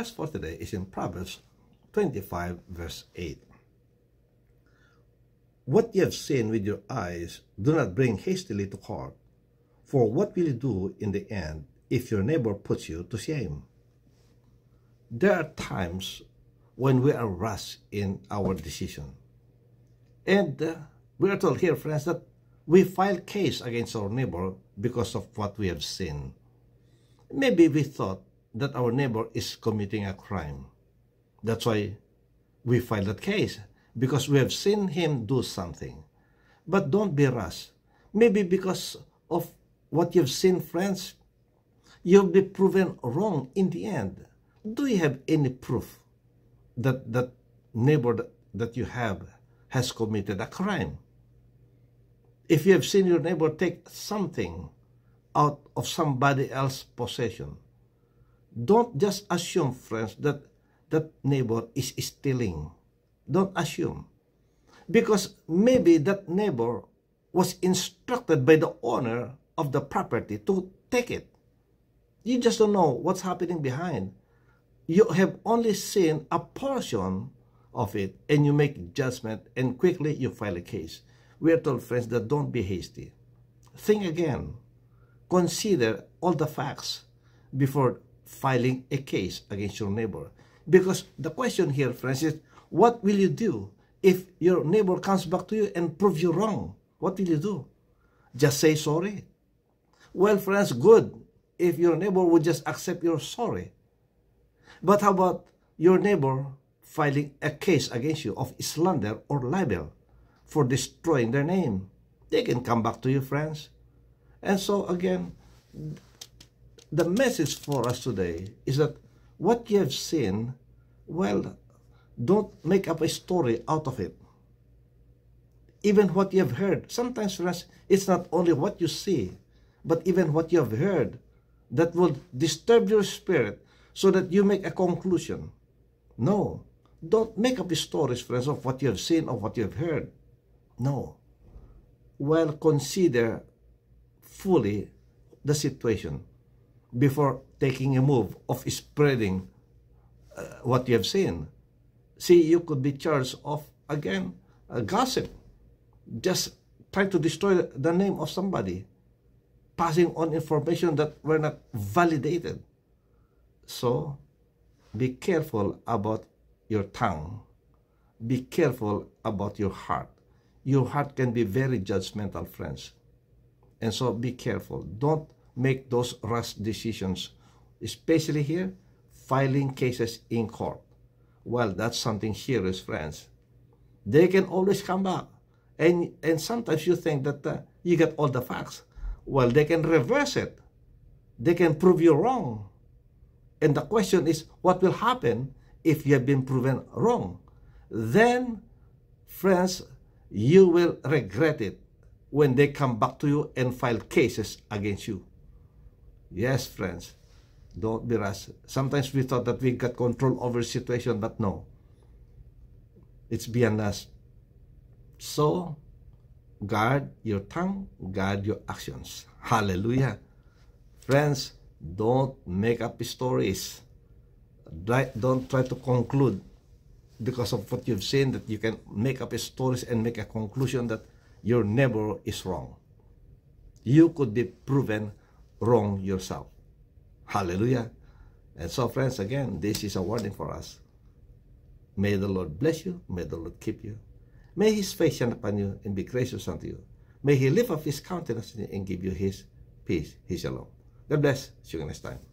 verse for today is in Proverbs 25, verse 8. What you have seen with your eyes, do not bring hastily to court. For what will you do in the end if your neighbor puts you to shame? There are times when we are rushed in our decision. And uh, we are told here, friends, that we file case against our neighbor because of what we have seen. Maybe we thought that our neighbor is committing a crime. That's why we file that case, because we have seen him do something. But don't be rash. Maybe because of what you've seen, friends, you'll be proven wrong in the end. Do you have any proof that that neighbor that, that you have has committed a crime? If you have seen your neighbor take something out of somebody else's possession, don't just assume, friends, that that neighbor is stealing. Don't assume. Because maybe that neighbor was instructed by the owner of the property to take it. You just don't know what's happening behind. You have only seen a portion of it and you make judgment and quickly you file a case. We are told, friends, that don't be hasty. Think again. Consider all the facts before filing a case against your neighbor. Because the question here, friends, is what will you do if your neighbor comes back to you and prove you wrong? What will you do? Just say sorry. Well, friends, good if your neighbor would just accept your sorry. But how about your neighbor filing a case against you of slander or libel for destroying their name? They can come back to you, friends. And so again, the message for us today is that what you have seen, well, don't make up a story out of it. Even what you have heard. Sometimes, friends, it's not only what you see, but even what you have heard that will disturb your spirit so that you make a conclusion. No. Don't make up stories, friends, of what you have seen or what you have heard. No. Well, consider fully the situation before taking a move of spreading uh, what you have seen. See, you could be charged of, again, a gossip. Just trying to destroy the name of somebody. Passing on information that were not validated. So, be careful about your tongue. Be careful about your heart. Your heart can be very judgmental, friends. And so be careful. Don't make those rash decisions, especially here, filing cases in court. Well, that's something serious, friends. They can always come back. And, and sometimes you think that uh, you get all the facts. Well, they can reverse it. They can prove you wrong. And the question is, what will happen if you have been proven wrong? Then, friends, you will regret it when they come back to you and file cases against you. Yes, friends, don't be rash. Sometimes we thought that we got control over situation, but no. It's beyond us. So, guard your tongue, guard your actions. Hallelujah. Friends, don't make up stories. Don't try to conclude because of what you've seen that you can make up stories and make a conclusion that your neighbor is wrong. You could be proven wrong yourself. Hallelujah. And so, friends, again, this is a warning for us. May the Lord bless you. May the Lord keep you. May His face shine upon you and be gracious unto you. May He lift up His countenance and give you His peace, His shalom. God bless. See you next time.